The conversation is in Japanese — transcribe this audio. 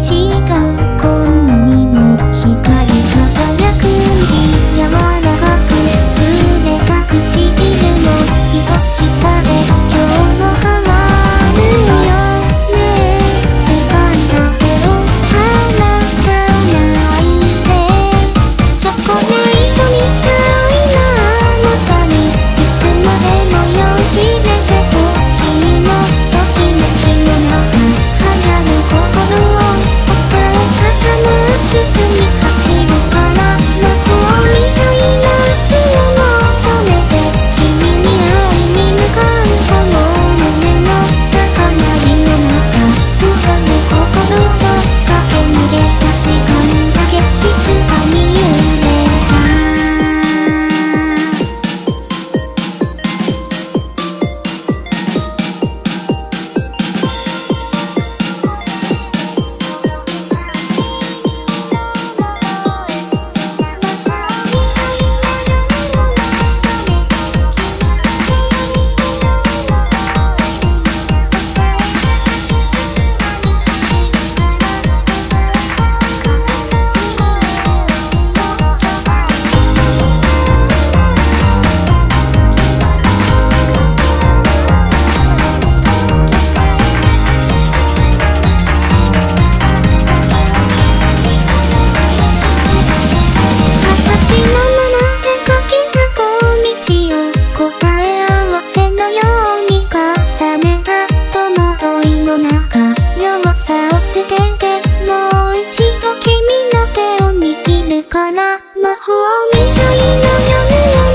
七个。もう一度君の手を握るから魔法みたいな夜を